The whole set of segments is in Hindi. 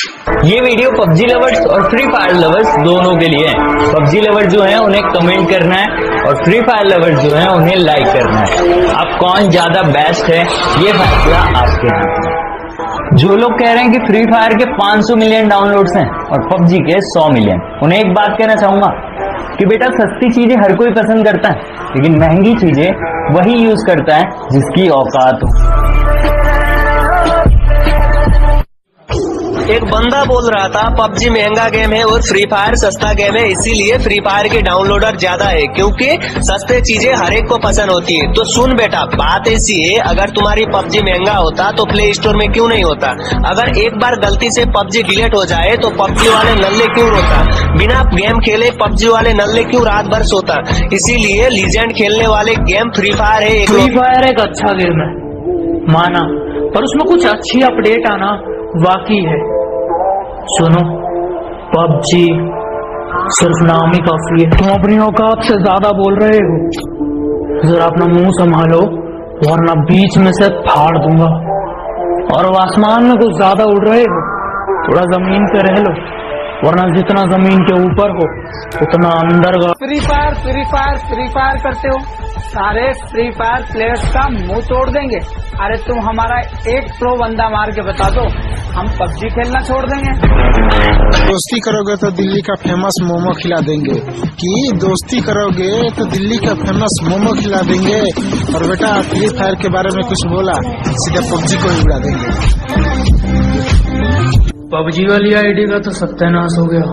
ये वीडियो पबजी लवर्स और फ्री फायर लवर्स दोनों के लिए है। पबजी लवर जो है, उन्हें कमेंट करना है और फ्री फायर लवर्स जो है, उन्हें लाइक करना है। अब कौन ज़्यादा बेस्ट है, ये फैसला आपके हाथ में जो लोग कह रहे हैं कि फ्री फायर के 500 मिलियन डाउनलोड्स हैं और पबजी के 100 मिलियन उन्हें एक बात कहना चाहूँगा कि बेटा, सस्ती चीज़ें हर कोई पसंद करता है, लेकिन महँगी चीज़ें वही यूज़ करता है जिसकी औकात हो। एक बंदा बोल रहा था, पबजी महँगा गेम है और फ्री फायर सस्ता गेम है, इसीलिए फ्री फायर के डाउनलोडर ज़्यादा है, क्योंकि सस्ते चीज़ें हर एक को पसंद होती है। तो सुन बेटा, बात ऐसी है, अगर तुम्हारी पबजी महँगा होता तो प्ले स्टोर में क्यों नहीं होता? अगर एक बार गलती से पबजी डिलीट हो जाए तो पबजी वाले नल्ले क्यों रोता? बिना गेम खेले पबजी वाले नल्ले क्यों रात भर सोता? इसीलिए लीजेंड खेलने वाले गेम फ्री फायर है फ्री फायर एक अच्छा गेम है, माना। पर उसमें कुछ अच्छी अपडेट आना बाकी है। सुनो पबजी सिर्फ़ नाम ही काफ़ी है। तुम अपनी औकात से ज़्यादा बोल रहे हो। जरा अपना मुँह संभालो वरना बीच में से फाड़ दूँगा। और आसमान में कुछ ज़्यादा उड़ रहे हो थोड़ा ज़मीन पे रह लो वरना जितना ज़मीन के ऊपर हो उतना अंदर Free Fire Free Fire Free Fire करते हो। सारे फ्री फायर प्लेयर्स का मुँह तोड़ देंगे। अरे तुम हमारा एक प्रो बंदा मार के बता दो हम पबजी खेलना छोड़ देंगे। दोस्ती करोगे तो दिल्ली का फ़ेमस मोमो खिला देंगे। कि दोस्ती करोगे तो दिल्ली का फ़ेमस मोमो खिला देंगे। और बेटा फ्री फायर के बारे में कुछ बोला सीधा पबजी को ही उड़ा देंगे। पबजी वाली आईडी का तो सत्यानाश हो गया।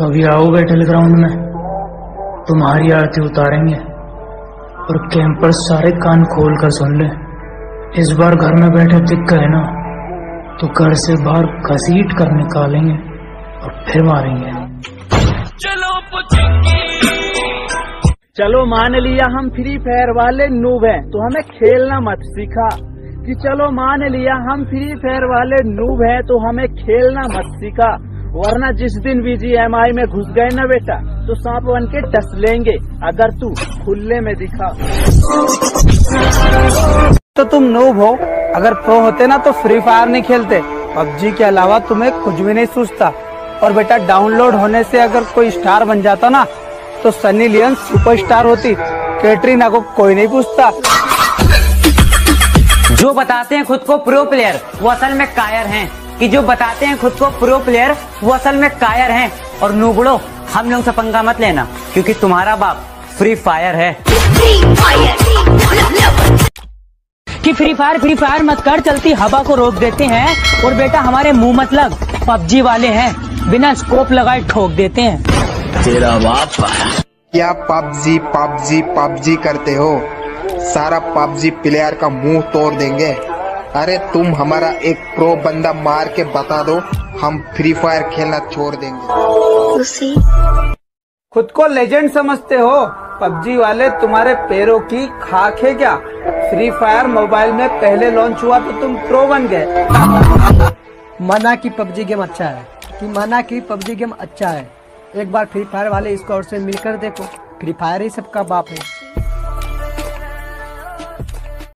कभी आओगे टेलीग्राउंड में? तुम्हारी आरती उतारेंगे। और कैंपर सारे कान खोल कर सुन ले। इस बार घर में बैठे दिख गए ना तो घर से बाहर घसीट कर निकालेंगे और फिर मारेंगे। चलो चलो मान लिया हम फ्री फायर वाले नूब हैं तो हमें खेलना मत सिखा। कि चलो मान लिया हम फ्री फायर वाले नूब हैं तो हमें खेलना मत सिखा। वरना जिस दिन बीजीएमआई में घुस गए ना बेटा? तो सांप बन के टस लेंगे अगर तू खुले में दिखा। तो तुम नूब हो। अगर प्रो होते ना तो फ्री फायर नहीं खेलते। पबजी के अलावा तुम्हें कुछ भी नहीं सूझता। और बेटा डाउनलोड होने से अगर कोई स्टार बन जाता ना तो सनी लियोन सुपरस्टार होती। कैटरीना को कोई नहीं पूछता। जो बताते हैं खुद को प्रो प्लेयर वो असल में कायर हैं। कि जो बताते हैं खुद को प्रो प्लेयर वो असल में कायर हैं। और नूबड़ो हम लोग से पंगा मत लेना क्योंकि तुम्हारा बाप फ्री फायर है। कि फ्री फायर फ्री फायर मत कर चलती हवा को रोक देते हैं और बेटा हमारे मुँह मतलब पबजी वाले हैं बिना स्कोप लगाए ठोक देते हैं। तेरा बाप क्या पबजी पबजी पबजी करते हो? सारा पबजी प्लेयर का मुँह तोड़ देंगे। अरे तुम हमारा एक प्रो बंदा मार के बता दो हम फ्री फायर खेलना छोड़ देंगे। खुद को लेजेंड समझते हो? पबजी वाले तुम्हारे पैरों की खाक है क्या? फ्री फायर मोबाइल में पहले लॉन्च हुआ तो तुम प्रो बन गए। मना की पबजी गेम अच्छा है। कि मना की पबजी गेम अच्छा है। एक बार फ्री फायर वाले इसको और से मिलकर देखो। फ्री फायर ही सबका बाप है।